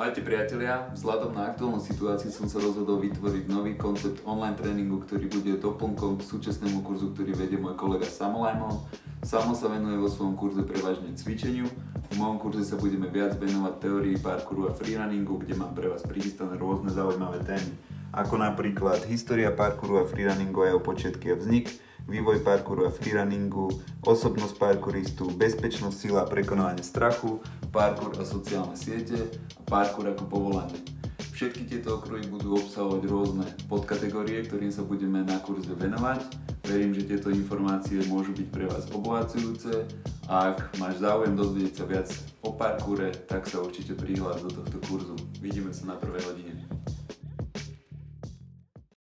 Ahojte priatelia, vzhľadom na aktuálnu situáciu som sa rozhodol vytvoriť nový koncept online tréningu, ktorý bude doplnkom k súčasnému kurzu, ktorý vedie môj kolega Samo Lajmon. Samo sa venuje vo svojom kurze prevažne cvičeniu. V mojom kurze sa budeme viac venovať teórii parkouru a freerunningu, kde mám pre vás prichystané rôzne zaujímavé témy, ako napríklad história parkouru a freerunningu a jeho počiatky a vznik, vývoj parkouru a freerunningu, osobnosť parkouristu, bezpečnosť, sila a prekonávanie strachu, parkour a sociálne siete a parkour ako povolanie. Všetky tieto okruhy budú obsahovať rôzne podkategórie, ktorým sa budeme na kurze venovať. Verím, že tieto informácie môžu byť pre vás obohacujúce ak máš záujem dozvedieť sa viac o parkoure, tak sa určite prihlás do tohto kurzu. Vidíme sa na prvej hodine.